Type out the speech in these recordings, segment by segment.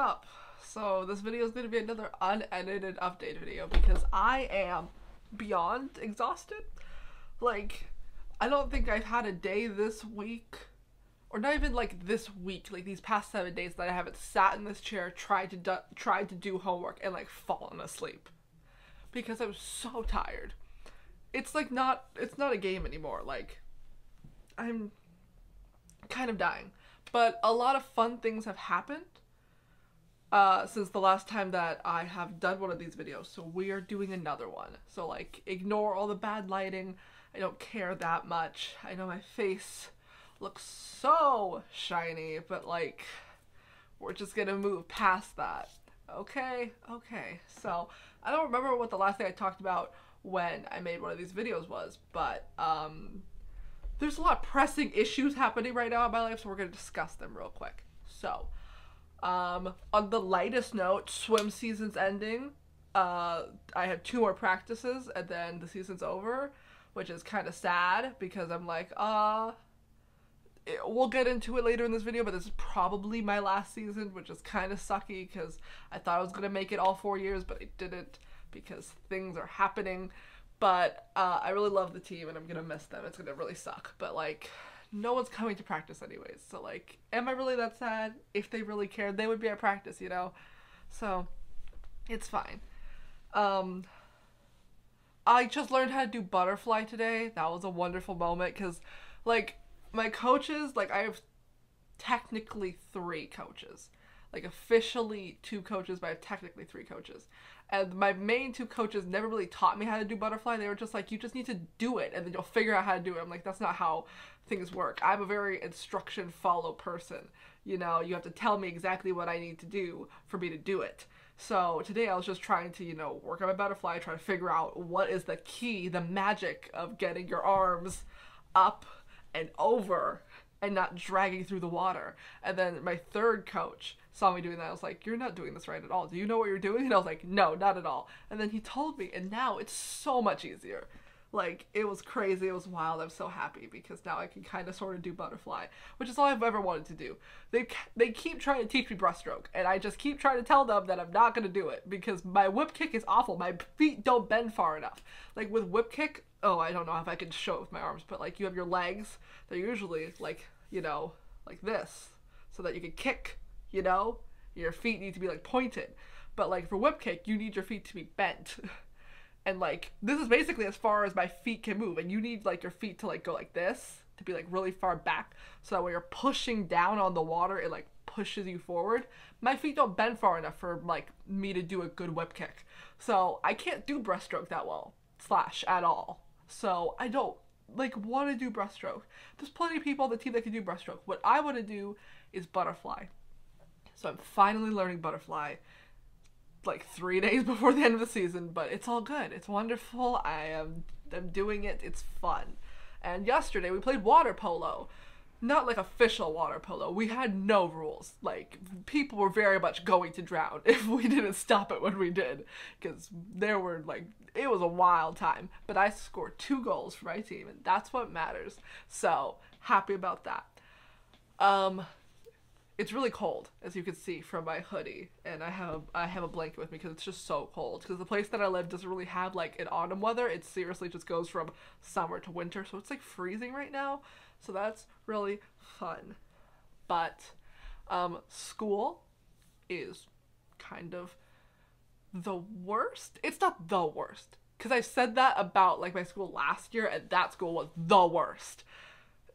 up? So this video is going to be another unedited update video because I am beyond exhausted. Like, I don't think I've had a day this week, or not even like this week, like these past seven days that I haven't sat in this chair, tried to do, tried to do homework, and like fallen asleep because I'm so tired. It's like not it's not a game anymore. Like, I'm kind of dying, but a lot of fun things have happened uh, since the last time that I have done one of these videos. So we are doing another one. So like ignore all the bad lighting. I don't care that much. I know my face looks so shiny, but like we're just gonna move past that. Okay, okay. So I don't remember what the last thing I talked about when I made one of these videos was, but um there's a lot of pressing issues happening right now in my life, so we're gonna discuss them real quick. So um, on the lightest note, swim season's ending. Uh, I have two more practices and then the season's over, which is kind of sad because I'm like, it, we'll get into it later in this video, but this is probably my last season, which is kind of sucky because I thought I was gonna make it all four years, but I didn't because things are happening. But uh, I really love the team and I'm gonna miss them. It's gonna really suck, but like no one's coming to practice anyways. So like, am I really that sad? If they really cared, they would be at practice, you know? So it's fine. Um I just learned how to do butterfly today. That was a wonderful moment cuz like my coaches, like I have technically 3 coaches. Like officially two coaches, but I have technically three coaches. And my main two coaches never really taught me how to do butterfly. They were just like, you just need to do it and then you'll figure out how to do it. I'm like, that's not how things work. I'm a very instruction follow person. You know, you have to tell me exactly what I need to do for me to do it. So today I was just trying to, you know, work on my butterfly, try to figure out what is the key, the magic of getting your arms up and over and not dragging through the water. And then my third coach saw me doing that. I was like, You're not doing this right at all. Do you know what you're doing? And I was like, No, not at all. And then he told me, and now it's so much easier. Like, it was crazy. It was wild. I'm so happy because now I can kind of sort of do butterfly, which is all I've ever wanted to do. They, they keep trying to teach me breaststroke, and I just keep trying to tell them that I'm not going to do it because my whip kick is awful. My feet don't bend far enough. Like, with whip kick, oh, I don't know if I can show it with my arms, but like, you have your legs. They're usually, like, you know, like this, so that you can kick you know? Your feet need to be like pointed. But like for whip kick, you need your feet to be bent. and like this is basically as far as my feet can move and you need like your feet to like go like this to be like really far back so that when you're pushing down on the water it like pushes you forward. My feet don't bend far enough for like me to do a good whip kick. So I can't do breaststroke that well. Slash at all. So I don't like want to do breaststroke. There's plenty of people on the team that can do breaststroke. What I want to do is butterfly. So I'm finally learning butterfly like three days before the end of the season, but it's all good. It's wonderful. I am I'm doing it. It's fun. And yesterday we played water polo. Not like official water polo. We had no rules. Like people were very much going to drown if we didn't stop it when we did cuz there were like it was a wild time, but I scored two goals for my team and that's what matters. So, happy about that. Um it's really cold as you can see from my hoodie and i have i have a blanket with me because it's just so cold because the place that i live doesn't really have like an autumn weather it seriously just goes from summer to winter so it's like freezing right now so that's really fun but um school is kind of the worst it's not the worst because i said that about like my school last year and that school was the worst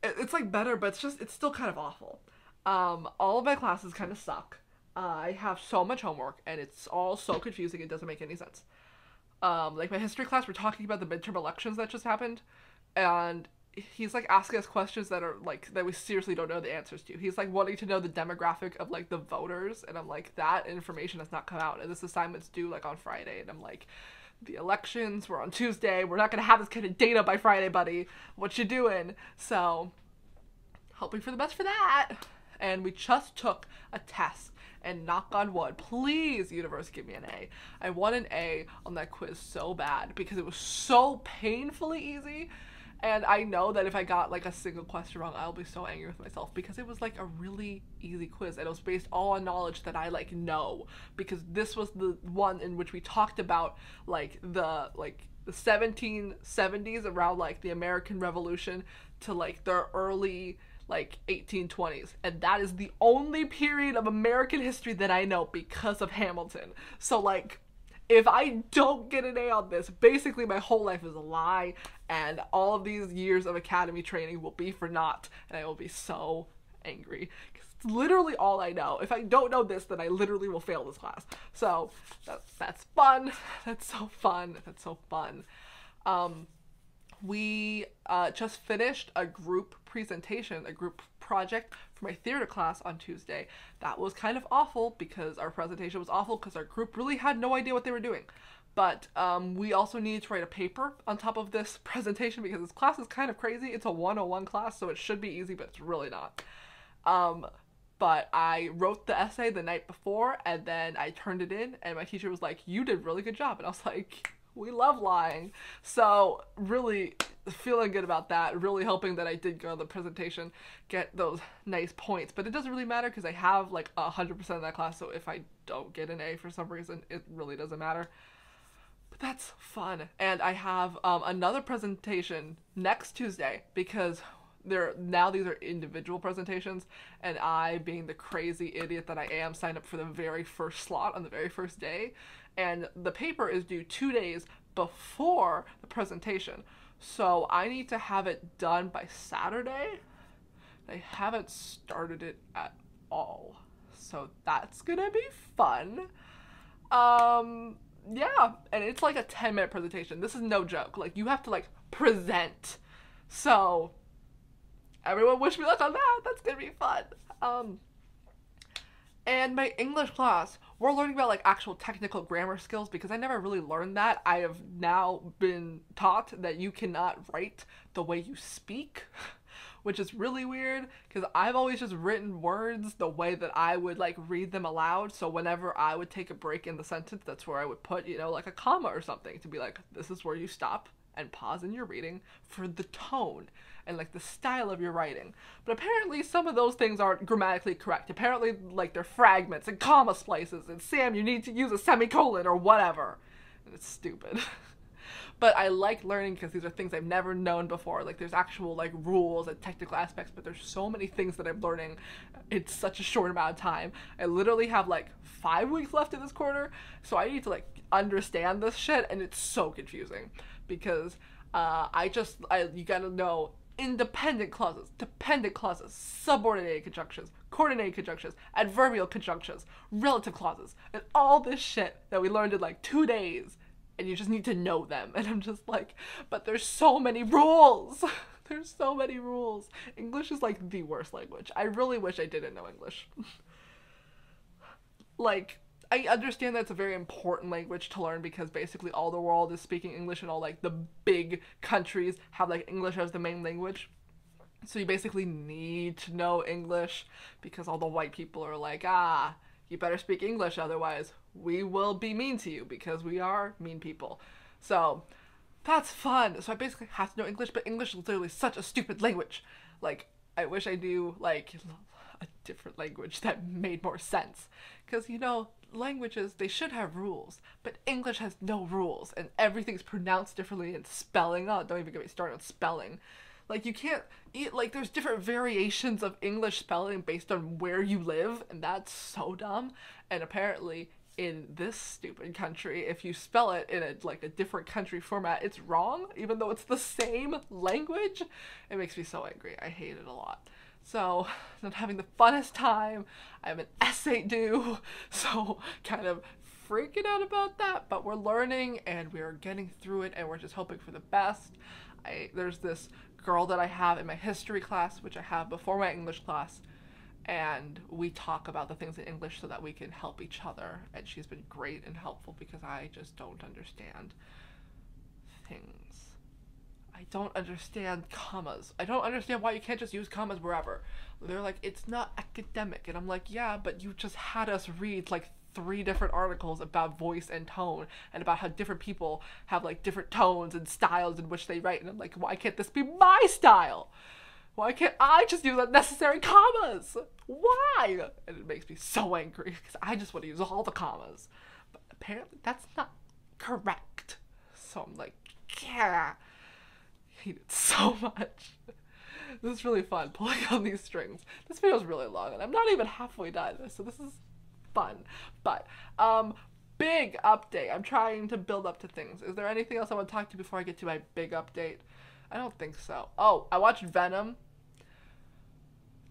it's like better but it's just it's still kind of awful um, all of my classes kind of suck. Uh, I have so much homework and it's all so confusing. It doesn't make any sense. Um, like my history class, we're talking about the midterm elections that just happened, and he's like asking us questions that are like that we seriously don't know the answers to. He's like wanting to know the demographic of like the voters, and I'm like that information has not come out, and this assignment's due like on Friday, and I'm like. The elections were on Tuesday. We're not gonna have this kind of data by Friday, buddy. What you doing? So, hoping for the best for that and we just took a test and knock on wood please universe give me an a i want an a on that quiz so bad because it was so painfully easy And I know that if I got like a single question wrong, I'll be so angry with myself because it was like a really easy quiz and it was based all on knowledge that I like know because this was the one in which we talked about like the like the 1770s around like the American Revolution to like the early like 1820s and that is the only period of American history that I know because of Hamilton. So like if I don't get an A on this, basically my whole life is a lie, and all of these years of academy training will be for naught, and I will be so angry. Because it's literally all I know. If I don't know this, then I literally will fail this class. So that's that's fun. That's so fun. That's so fun. Um, we uh, just finished a group presentation, a group project for my theater class on Tuesday. That was kind of awful because our presentation was awful because our group really had no idea what they were doing. But um, we also needed to write a paper on top of this presentation because this class is kind of crazy. It's a 101 class, so it should be easy, but it's really not. Um, but I wrote the essay the night before and then I turned it in, and my teacher was like, You did really good job. And I was like, We love lying. So, really feeling good about that, really hoping that I did go to the presentation, get those nice points. But it doesn't really matter because I have like 100% of that class, so if I don't get an A for some reason, it really doesn't matter. But that's fun. And I have um, another presentation next Tuesday because they're now these are individual presentations and I being the crazy idiot that I am signed up for the very first slot on the very first day and the paper is due 2 days before the presentation. So I need to have it done by Saturday. I haven't started it at all. So that's gonna be fun. Um, yeah, and it's like a 10 minute presentation. This is no joke. Like, you have to, like, present. So, everyone wish me luck on that. That's gonna be fun. Um, and my English class, we're learning about like actual technical grammar skills because I never really learned that. I have now been taught that you cannot write the way you speak, which is really weird because I've always just written words the way that I would like read them aloud. So whenever I would take a break in the sentence, that's where I would put, you know, like a comma or something to be like, this is where you stop and pause in your reading for the tone and like the style of your writing. But apparently some of those things aren't grammatically correct. Apparently like they're fragments and comma splices and Sam you need to use a semicolon or whatever. And it's stupid. but I like learning because these are things I've never known before. Like there's actual like rules and technical aspects, but there's so many things that I'm learning in such a short amount of time. I literally have like five weeks left in this quarter, so I need to like understand this shit, and it's so confusing because uh, I just I you gotta know independent clauses, dependent clauses, subordinated conjunctions, coordinated conjunctions, adverbial conjunctions, relative clauses, and all this shit that we learned in like two days. And you just need to know them. And I'm just like, but there's so many rules. there's so many rules. English is like the worst language. I really wish I didn't know English. like, I understand that's a very important language to learn because basically all the world is speaking English and all like the big countries have like English as the main language. So you basically need to know English because all the white people are like, ah, you better speak English otherwise we will be mean to you because we are mean people. So that's fun. So I basically have to know English, but English is literally such a stupid language. Like I wish I knew like different language that made more sense. Because you know, languages they should have rules but english has no rules and everything's pronounced differently and spelling. Oh don't even get me started on spelling. Like you can't eat like there's different variations of english spelling based on where you live and that's so dumb. And apparently in this stupid country if you spell it in a like a different country format it's wrong even though it's the same language. It makes me so angry. I hate it a lot so, not having the funnest time. I have an essay due, so kind of freaking out about that, but we're learning and we're getting through it and we're just hoping for the best. I there's this girl that I have in my history class, which I have before my English class, and we talk about the things in English so that we can help each other. And she's been great and helpful because I just don't understand things. I don't understand commas. I don't understand why you can't just use commas wherever. They're like, it's not academic. And I'm like, yeah, but you just had us read like three different articles about voice and tone and about how different people have like different tones and styles in which they write. And I'm like, why can't this be my style? Why can't I just use unnecessary commas? Why? And it makes me so angry because I just want to use all the commas. But apparently that's not correct. So I'm like, yeah. It so much. This is really fun pulling on these strings. This video is really long and I'm not even halfway done, so this is fun. But um big update. I'm trying to build up to things. Is there anything else I want to talk to before I get to my big update? I don't think so. Oh, I watched Venom.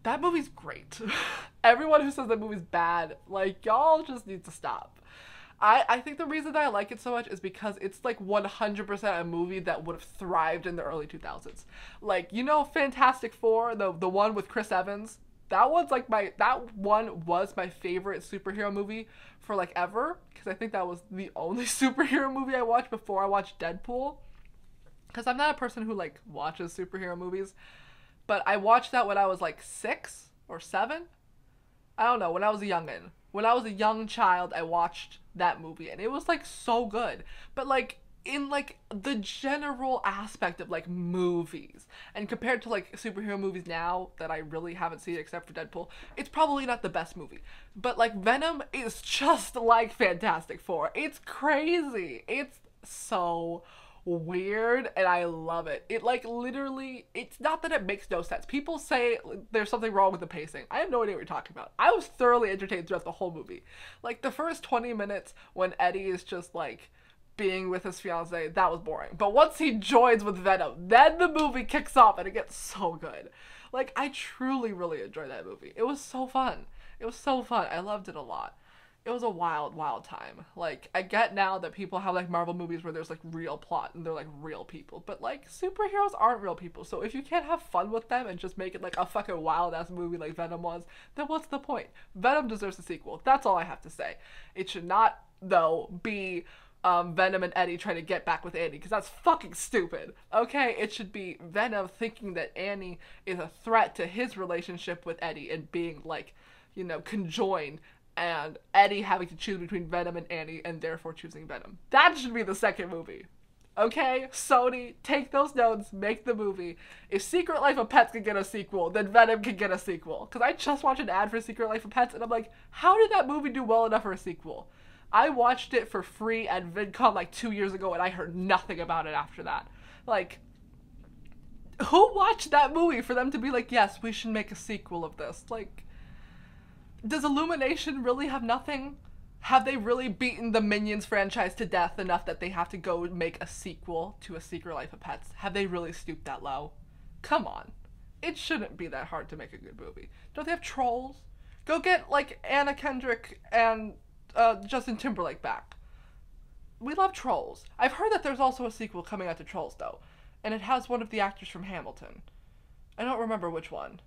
That movie's great. Everyone who says that movie's bad, like y'all just need to stop. I, I think the reason that I like it so much is because it's like 100% a movie that would have thrived in the early 2000s. Like, you know Fantastic Four, the the one with Chris Evans? That one's like my that one was my favorite superhero movie for like ever because I think that was the only superhero movie I watched before I watched Deadpool. Cuz I'm not a person who like watches superhero movies, but I watched that when I was like 6 or 7. I don't know, when I was a youngin. When I was a young child, I watched that movie and it was like so good. But like in like the general aspect of like movies and compared to like superhero movies now that I really haven't seen except for Deadpool, it's probably not the best movie. But like Venom is just like Fantastic Four. It's crazy. It's so weird and I love it. It like literally it's not that it makes no sense. People say there's something wrong with the pacing. I have no idea what you're talking about. I was thoroughly entertained throughout the whole movie. Like the first 20 minutes when Eddie is just like being with his fiance, that was boring. But once he joins with Venom, then the movie kicks off and it gets so good. Like I truly really enjoyed that movie. It was so fun. It was so fun. I loved it a lot it was a wild, wild time. Like, I get now that people have like Marvel movies where there's like real plot and they're like real people, but like superheroes aren't real people. So if you can't have fun with them and just make it like a fucking wild ass movie like Venom was, then what's the point? Venom deserves a sequel. That's all I have to say. It should not, though, be um, Venom and Eddie trying to get back with Annie because that's fucking stupid. Okay, it should be Venom thinking that Annie is a threat to his relationship with Eddie and being like, you know, conjoined and Eddie having to choose between Venom and Annie and therefore choosing Venom. That should be the second movie. Okay, Sony, take those notes, make the movie. If Secret Life of Pets can get a sequel, then Venom can get a sequel. Because I just watched an ad for Secret Life of Pets and I'm like, how did that movie do well enough for a sequel? I watched it for free at VidCon like two years ago and I heard nothing about it after that. Like, who watched that movie for them to be like, yes, we should make a sequel of this? Like, does Illumination really have nothing? Have they really beaten the Minions franchise to death enough that they have to go make a sequel to A Secret Life of Pets? Have they really stooped that low? Come on. It shouldn't be that hard to make a good movie. Don't they have trolls? Go get, like, Anna Kendrick and uh, Justin Timberlake back. We love Trolls. I've heard that there's also a sequel coming out to Trolls, though, and it has one of the actors from Hamilton. I don't remember which one.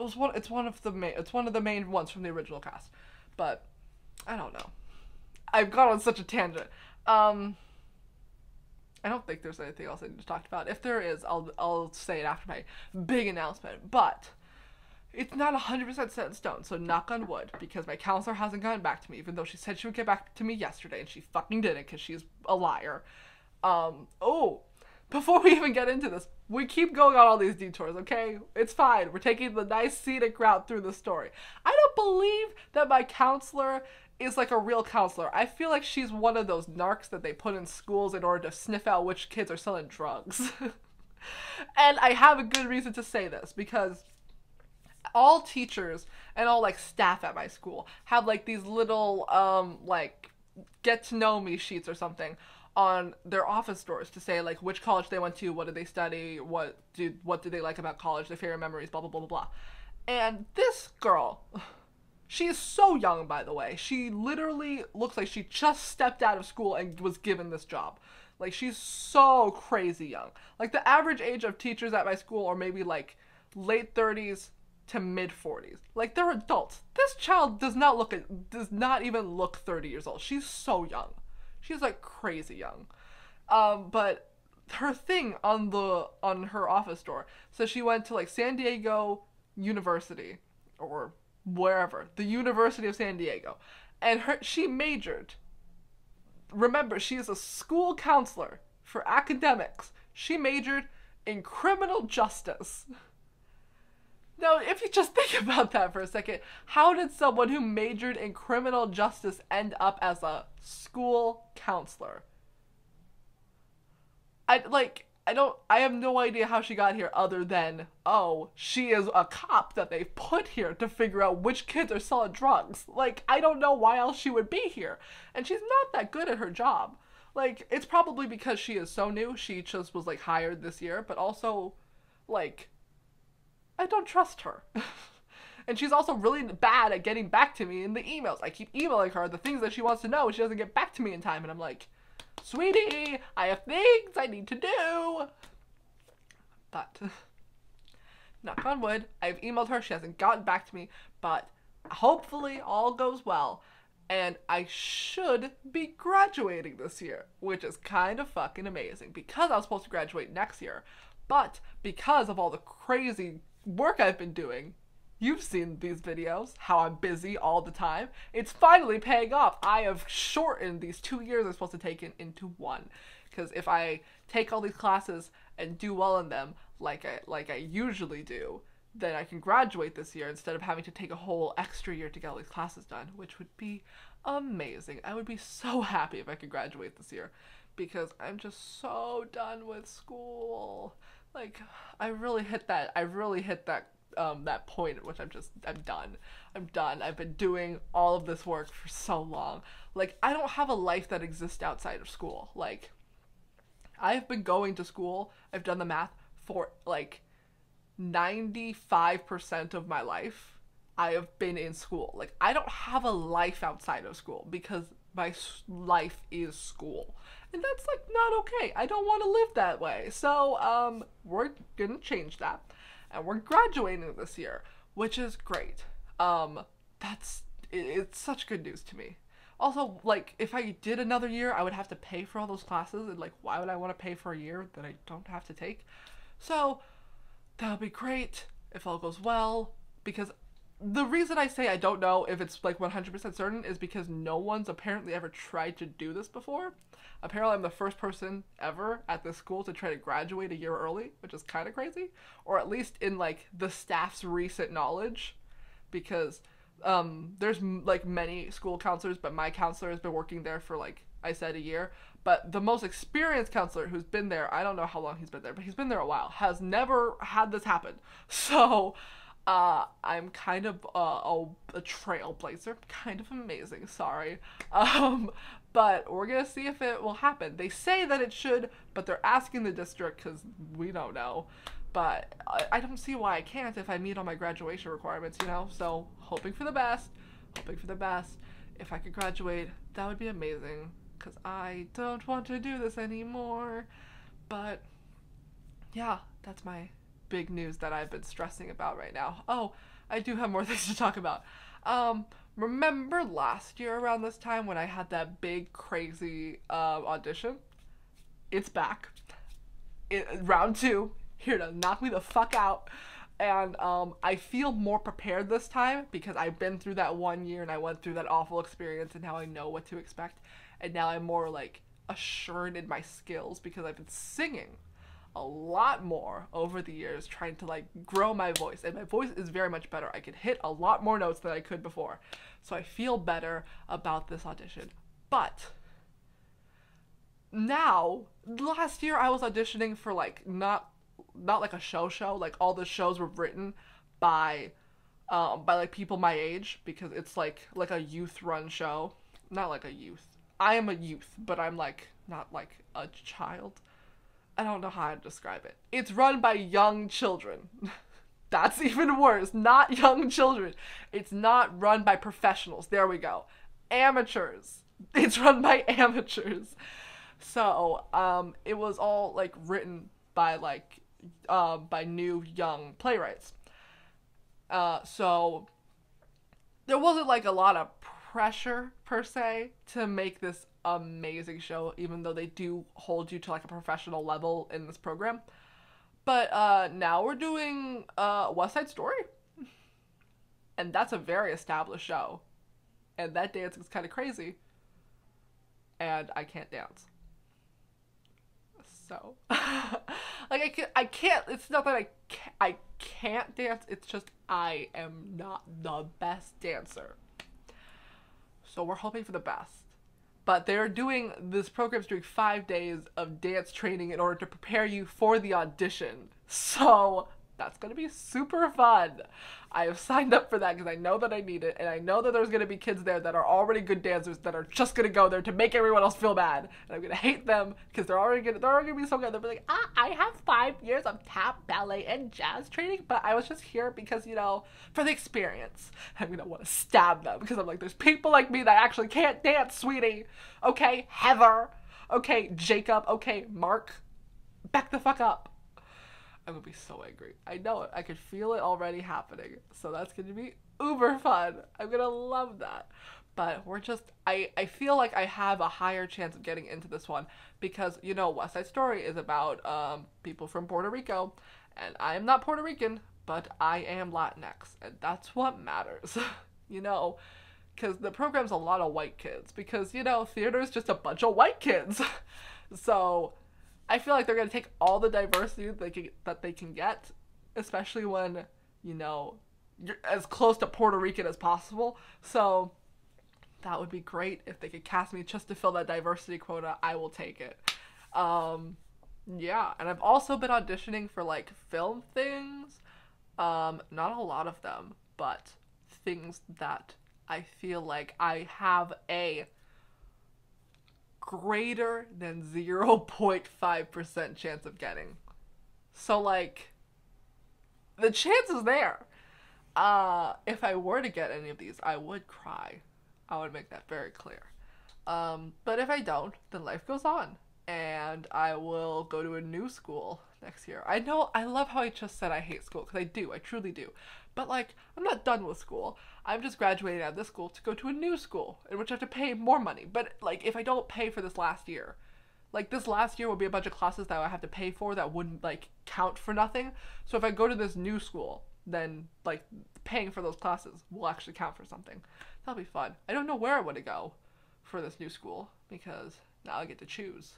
It was one. It's one of the main. It's one of the main ones from the original cast, but I don't know. I've gone on such a tangent. Um, I don't think there's anything else I need to talk about. If there is, I'll I'll say it after my big announcement. But it's not 100% set in stone, so knock on wood, because my counselor hasn't gotten back to me, even though she said she would get back to me yesterday, and she fucking didn't, because she's a liar. Um, oh, before we even get into this, we keep going on all these detours, okay? It's fine. We're taking the nice scenic route through the story. I don't believe that my counselor is like a real counselor. I feel like she's one of those narcs that they put in schools in order to sniff out which kids are selling drugs. and I have a good reason to say this because all teachers and all like staff at my school have like these little um like get to know me sheets or something on their office doors to say like which college they went to, what did they study, what do what did they like about college, their favorite memories, blah blah blah blah blah. And this girl, she is so young by the way. She literally looks like she just stepped out of school and was given this job. Like she's so crazy young. Like the average age of teachers at my school are maybe like late 30s to mid 40s. Like they're adults. This child does not look does not even look 30 years old. She's so young. She's like crazy young. Um, but her thing on the on her office door so she went to like San Diego University or wherever, the University of San Diego. and her she majored. Remember, she is a school counselor for academics. She majored in criminal justice. Now, if you just think about that for a second, how did someone who majored in criminal justice end up as a school counselor? I like I don't I have no idea how she got here other than oh, she is a cop that they've put here to figure out which kids are selling drugs. Like I don't know why else she would be here. And she's not that good at her job. Like it's probably because she is so new. She just was like hired this year, but also like I don't trust her. and she's also really bad at getting back to me in the emails. I keep emailing her the things that she wants to know, and she doesn't get back to me in time, and I'm like, sweetie, I have things I need to do. But, knock on wood, I've emailed her, she hasn't gotten back to me, but hopefully all goes well. And I should be graduating this year, which is kind of fucking amazing because I was supposed to graduate next year. But because of all the crazy work I've been doing, You've seen these videos, how I'm busy all the time. It's finally paying off. I have shortened these two years I'm supposed to take in into one. Because if I take all these classes and do well in them, like I like I usually do, then I can graduate this year instead of having to take a whole extra year to get all these classes done, which would be amazing. I would be so happy if I could graduate this year because I'm just so done with school. Like I really hit that I really hit that um, that point at which I'm just I'm done. I'm done. I've been doing all of this work for so long. Like I don't have a life that exists outside of school. Like I've been going to school. I've done the math for like 95% of my life. I have been in school. Like I don't have a life outside of school because my life is school. And that's like not okay. I don't want to live that way. So um we're going to change that and we're graduating this year, which is great. Um, that's it, it's such good news to me. Also, like if I did another year, I would have to pay for all those classes, and like, why would I want to pay for a year that I don't have to take? So that'll be great if all goes well, because the reason I say I don't know if it's like 100% certain is because no one's apparently ever tried to do this before. Apparently, I'm the first person ever at this school to try to graduate a year early, which is kind of crazy, or at least in like the staff's recent knowledge, because um, there's like many school counselors, but my counselor has been working there for like I said a year. But the most experienced counselor who's been there, I don't know how long he's been there, but he's been there a while, has never had this happen. So uh, I'm kind of uh, a, a trailblazer, kind of amazing. Sorry, um, but we're gonna see if it will happen. They say that it should, but they're asking the district because we don't know. But I, I don't see why I can't if I meet all my graduation requirements, you know. So hoping for the best, hoping for the best. If I could graduate, that would be amazing. Cause I don't want to do this anymore. But yeah, that's my big news that I've been stressing about right now. Oh, I do have more things to talk about. Um, remember last year around this time when I had that big crazy uh, audition? It's back. It, round two, here to knock me the fuck out. And um, I feel more prepared this time because I've been through that one year and I went through that awful experience and now I know what to expect. And now I'm more like assured in my skills because I've been singing a lot more over the years trying to like grow my voice and my voice is very much better. I can hit a lot more notes than I could before. So I feel better about this audition. But now last year I was auditioning for like not not like a show show, like all the shows were written by um by like people my age because it's like like a youth run show. Not like a youth. I am a youth, but I'm like not like a child. I don't know how to describe it. It's run by young children. That's even worse. Not young children. It's not run by professionals. There we go. Amateurs. It's run by amateurs. So, um, it was all like written by like, uh, by new young playwrights. Uh, so there wasn't like a lot of pressure per se to make this amazing show, even though they do hold you to like a professional level in this program. But uh, now we're doing uh, West Side Story, and that's a very established show, and that dance is kind of crazy. And I can't dance. So, like I can I can't. It's not that I can't, I can't dance. It's just I am not the best dancer. So we're hoping for the best. But they're doing this program's doing five days of dance training in order to prepare you for the audition. So that's gonna be super fun. I have signed up for that because I know that I need it, and I know that there's gonna be kids there that are already good dancers that are just gonna go there to make everyone else feel bad, and I'm gonna hate them because they're already gonna they're already gonna be so good. They'll be like, ah, I have five years of tap, ballet, and jazz training, but I was just here because you know for the experience. I'm gonna want to stab them because I'm like, there's people like me that actually can't dance, sweetie. Okay, Heather. Okay, Jacob. Okay, Mark. Back the fuck up. I'm gonna be so angry. I know it. I can feel it already happening. So that's gonna be uber fun. I'm gonna love that. But we're just I I feel like I have a higher chance of getting into this one because you know West Side Story is about um people from Puerto Rico, and I am not Puerto Rican, but I am Latinx, and that's what matters. you know, because the program's a lot of white kids because you know theater is just a bunch of white kids. so I feel like they're gonna take all the diversity that they can, that they can get, especially when you know you're as close to Puerto Rican as possible. So that would be great if they could cast me just to fill that diversity quota. I will take it. Um, yeah, and I've also been auditioning for like film things. Um, not a lot of them, but things that I feel like I have a greater than 0.5% chance of getting. So, like, the chance is there. Uh, if I were to get any of these, I would cry. I would make that very clear. Um, but if I don't, then life goes on. And I will go to a new school next year. I know, I love how I just said I hate school, because I do, I truly do. But like, I'm not done with school. I'm just graduating out of this school to go to a new school in which I have to pay more money. But like, if I don't pay for this last year, like this last year will be a bunch of classes that I have to pay for that wouldn't like count for nothing. So if I go to this new school, then like paying for those classes will actually count for something. That'll be fun. I don't know where I want to go for this new school because now I get to choose.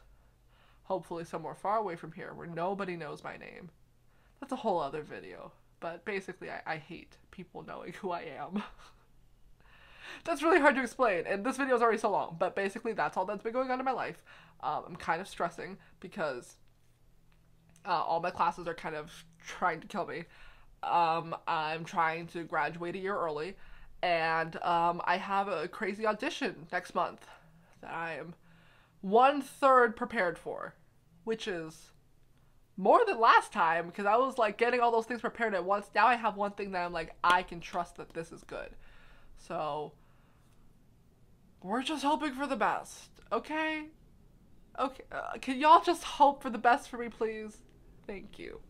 Hopefully somewhere far away from here where nobody knows my name. That's a whole other video. But basically, I, I hate people knowing who I am. that's really hard to explain, and this video is already so long, but basically that's all that's been going on in my life. Um, I'm kind of stressing because uh, all my classes are kind of trying to kill me. Um, I'm trying to graduate a year early, and um, I have a crazy audition next month that I am one third prepared for, which is more than last time because I was like getting all those things prepared at once. Now I have one thing that I'm like, I can trust that this is good. So we're just hoping for the best, okay? Okay, uh, can y'all just hope for the best for me, please? Thank you.